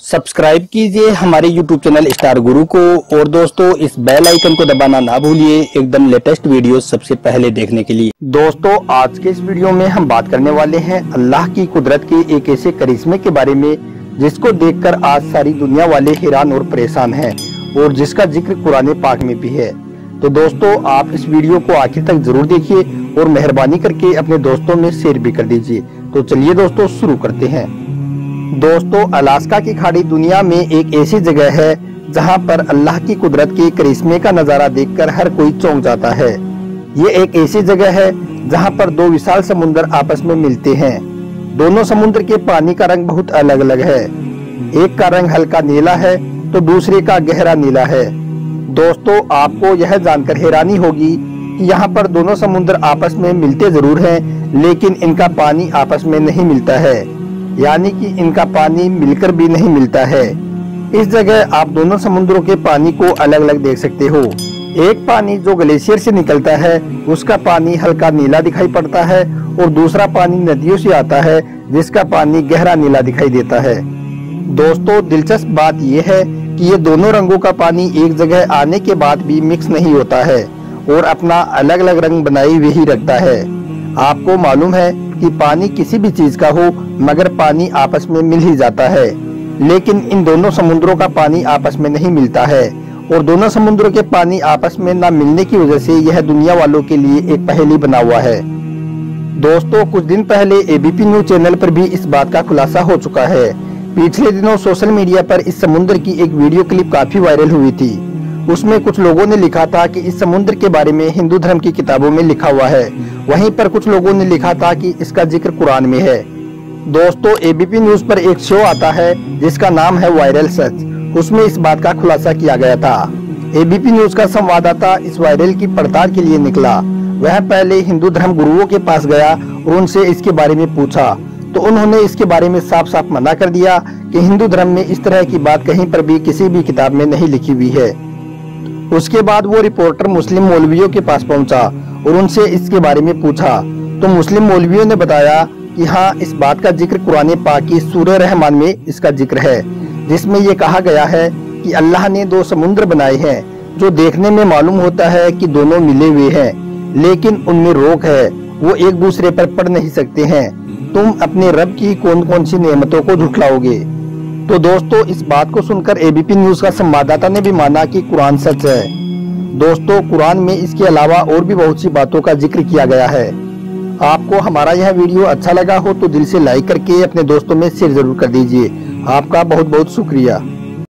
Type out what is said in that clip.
Subscribe कीजिए हमारे YouTube channel star गुरु को। और दोस्तों, इस बेल आइकन को दबाना ना भूलिए, एकदम लेटेस्ट वीडियो सबसे पहले देखने के लिए। दोस्तों, आज के इस वीडियो में हम बात करने वाले हैं अल्लाह की कुदरत के एक ऐसे करिश्मे के बारे में, जिसको देखकर आज सारी दुनिया वाले हैरान और परेशान हैं, और जिसका ज़िक्र कुरान पाक में भी है। तो दोस्तों, आप इस वीडियो को आखिर तक ज़रूर देखिए और मेहरबानी करके अपने दोस्तों में शेयर भी कर दीजिए। तो चलिए दोस्तों, शुरू करते हैं। दोस्तों, अलास्का की खाड़ी दुनिया में एक ऐसी जगह है जहाँ पर अल्लाह की कुदरत के करिश्मे का नज़ारा देखकर हर कोई चौंक जाता है। ये एक ऐसी जगह है जहाँ पर दो विशाल समुद्र आपस में मिलते हैं। दोनों समुद्र के पानी का रंग बहुत अलग अलग है। एक का रंग हल्का नीला है तो दूसरे का गहरा नीला है। दोस्तों, आपको यह जानकर हैरानी होगी कि यहाँ पर दोनों समुद्र आपस में मिलते ज़रूर हैं, लेकिन इनका पानी आपस में नहीं मिलता है। यानी कि इनका पानी मिलकर भी नहीं मिलता है। इस जगह आप दोनों समुद्रों के पानी को अलग अलग देख सकते हो। एक पानी जो ग्लेशियर से निकलता है, उसका पानी हल्का नीला दिखाई पड़ता है और दूसरा पानी नदियों से आता है, जिसका पानी गहरा नीला दिखाई देता है। दोस्तों, दिलचस्प बात यह है कि ये दोनों रंगों का पानी एक जगह आने के बाद भी मिक्स नहीं होता है और अपना अलग अलग रंग बनाई हुए ही रखता है। आपको मालूम है कि पानी किसी भी चीज़ का हो, मगर पानी आपस में मिल ही जाता है। लेकिन इन दोनों समुद्रों का पानी आपस में नहीं मिलता है, और दोनों समुद्रों के पानी आपस में न मिलने की वजह से यह दुनिया वालों के लिए एक पहेली बना हुआ है। दोस्तों, कुछ दिन पहले एबीपी न्यूज़ चैनल पर भी इस बात का खुलासा हो चुका है। पिछले दिनों सोशल मीडिया पर इस समुद्र की एक वीडियो क्लिप काफ़ी वायरल हुई थी। उसमें कुछ लोगों ने लिखा था कि इस समुद्र के बारे में हिंदू धर्म की किताबों में लिखा हुआ है। वहीं पर कुछ लोगों ने लिखा था कि इसका ज़िक्र कुरान में है। दोस्तों एबीपी न्यूज़ पर एक शो आता है, जिसका नाम है वायरल सच उसमें इस बात का खुलासा किया गया था। एबीपी न्यूज़ का संवाददाता इस वायरल की पड़ताल के लिए निकला। वह पहले हिंदू धर्म गुरुओं के पास गया और उनसे इसके बारे में पूछा। तो उन्होंने इसके बारे में साफ़ साफ़ मना कर दिया कि हिंदू धर्म में इस तरह की बात कहीं पर भी किसी भी किताब में नहीं लिखी हुई है। उसके बाद वो रिपोर्टर मुस्लिम मौलवियों के पास पहुँचा। और उनसे इसके बारे में पूछा। तो मुस्लिम मौलवियों ने बताया कि हाँ इस बात का ज़िक्र कुरान पाक की सूर्य रहमान में इसका ज़िक्र है, जिसमें ये कहा गया है कि अल्लाह ने दो समुद्र बनाए हैं, जो देखने में मालूम होता है कि दोनों मिले हुए हैं, लेकिन उनमें रोक है, वो एक दूसरे पर पड़ नहीं सकते हैं। तुम अपने रब की कौन कौन सी नियमतों को झुठलाओगे? तो दोस्तों, इस बात को सुनकर एबीपी न्यूज़ का संवाददाता ने भी माना कि कुरान सच है। दोस्तों, कुरान में इसके अलावा और भी बहुत सी बातों का ज़िक्र किया गया है। आपको हमारा यह वीडियो अच्छा लगा हो तो दिल से लाइक करके अपने दोस्तों में शेयर ज़रूर कर दीजिए। आपका बहुत बहुत शुक्रिया।